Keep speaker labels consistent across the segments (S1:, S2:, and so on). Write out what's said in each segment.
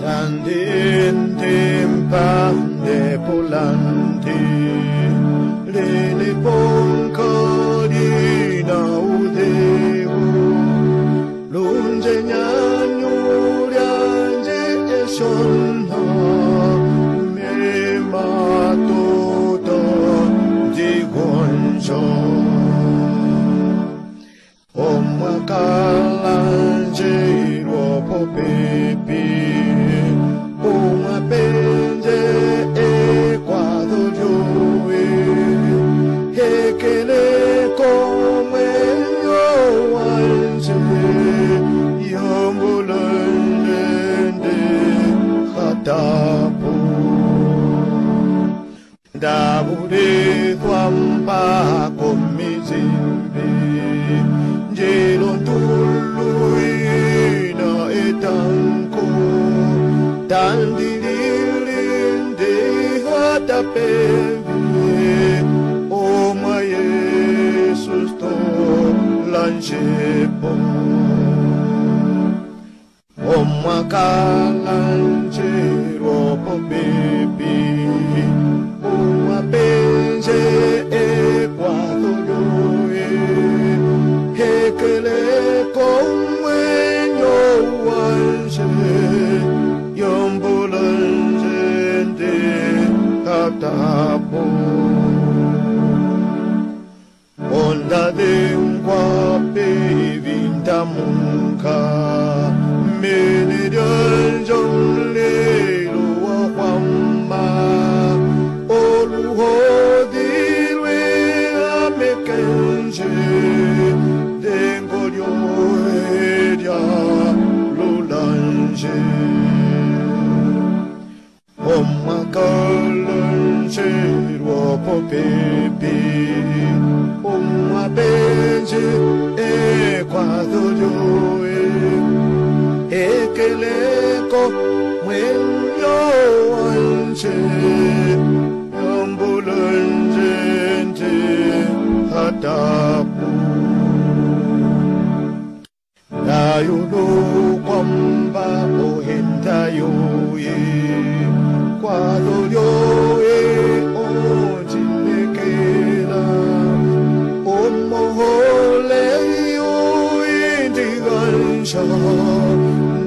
S1: Tandin timpa de polanti Lili ponco di naudeu Lunge gnagno riange e sonno Me matuto di gonzo Dabure kwamba komizimbi Njelo ntuluina etanko Tandililinde hatapevi Oma Jesus to lanjepo vintamunka Mene dyanjong lelo adului ekeleko mwenyo anje yombulonjenje hatapu dayulukwamba kuhentayoye kwadolyo indigansha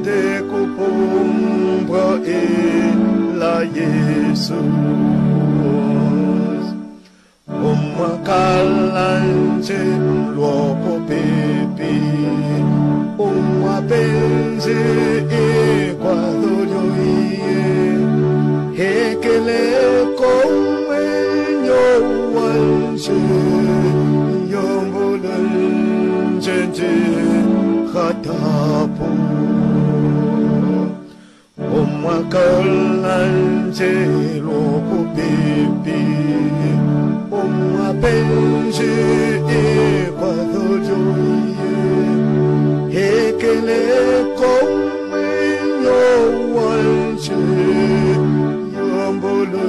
S1: Dekupumbra e la Jesus Umakalanje lwoko pepi Umapenzi ikwadolyoiye Hekele komwenyo wanje katapo omwakalangelo kupipi. Omwapenzi ekwadhojoye ekeleko mwenyo wanje yambolo.